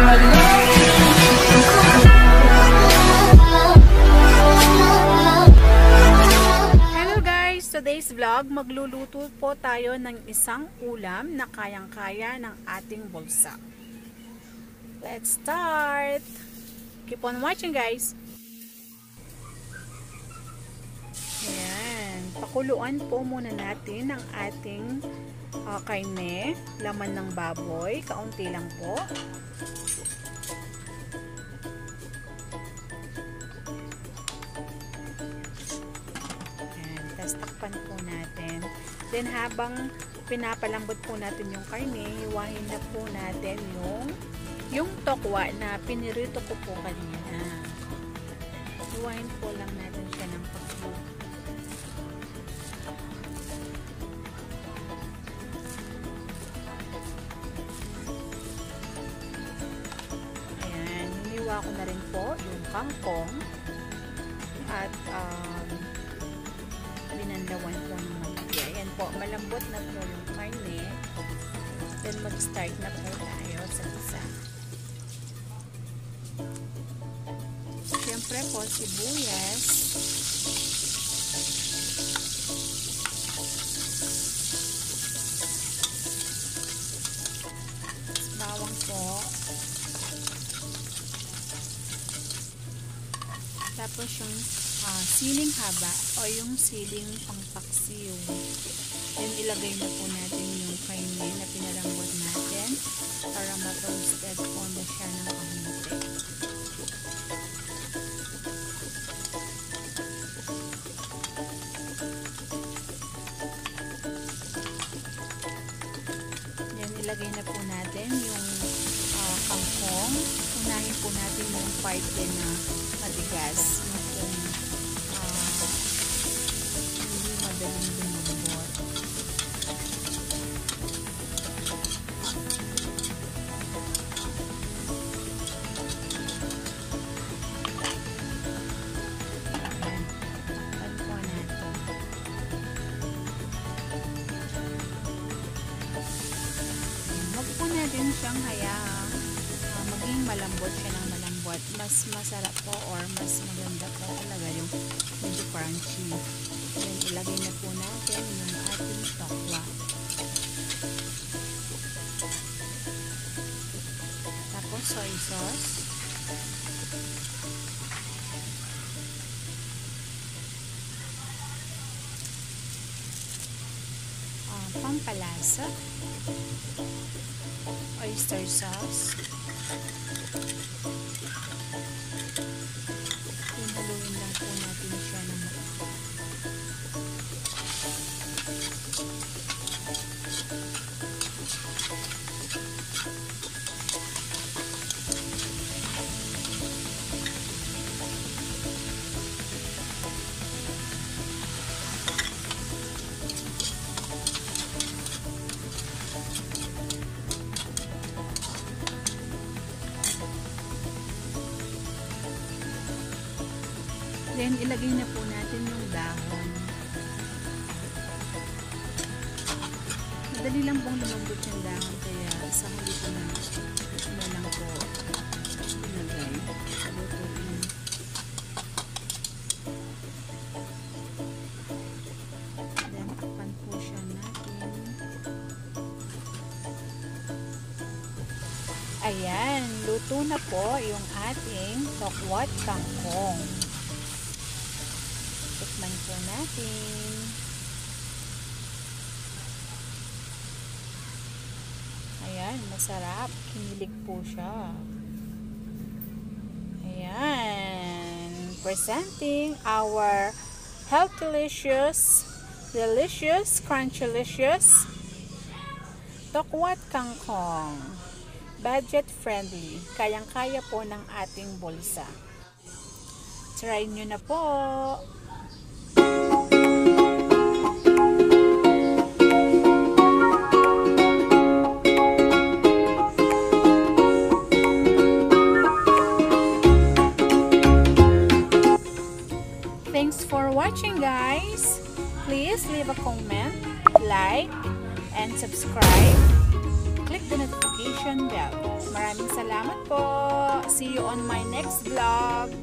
Hello guys! Today's vlog, magluluto po tayo ng isang ulam na kayang-kaya ng ating bulsa. Let's start! Keep on watching guys! Ayan. Pakuluan po muna natin ang ating uh, kaine, laman ng baboy. Kaunti lang po. Ayan. Tapos takpan po natin. Then habang pinapalambot po natin yung karne, hiwahin na po natin yung yung tokwa na pinirito ko po kanina. Hiwahin po lang natin siya ng paglo. Hiniwa ko na rin po yung kangkong at um, binandawan po ng malaki. Ayan po, malambot na po yung karne. Then mag-start na po tayo sa isa. Siyempre po, sibuyas. Bawang po. Tapos yung uh, siling haba o yung siling pangpaksiw. Then ilagay na po natin yung kaine na pinalambot natin para ma-toasted po na siya ng kamunti. Then ilagay na po natin yung uh, kangkong. Unahin po natin yung part din na matigas. Yung kung uh, hindi madaling. Huwag po natin siyang uh, maging malambot siya ng malambot. Mas masarap po or mas maganda po talaga yung medyo crunchy. Then ilagay na po natin yung ating tokwa. Tapos soy sauce. Uh, pampalasa oyster sauce. Then, ilagay na po natin yung dahon. Madali lang pong lumambot yung dahon kaya sa huli ko na ano lang po ilagay lutuin. Then, takpan po siya natin. Ayan, luto na po yung ating tokwat kangkong. Tikman po natin. Ayan, masarap. Kinilig po siya. Ayan. Presenting our health delicious, delicious, tokwat kangkong. Budget friendly. Kayang-kaya po ng ating bulsa. Try nyo na po. Watching guys. Please leave a comment, like, and subscribe. Click the notification bell. Maraming salamat po. See you on my next vlog.